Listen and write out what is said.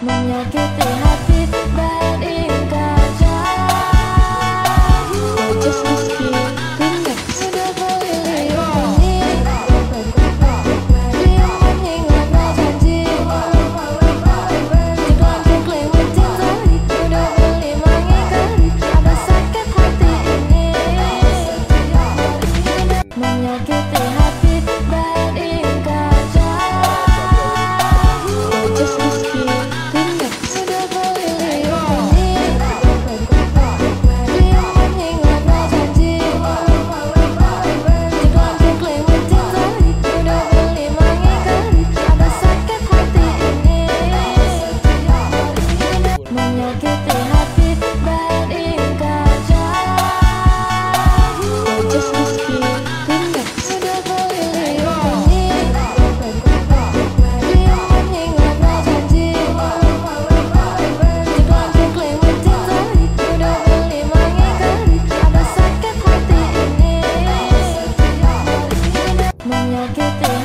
梦游去贝壳 want to think.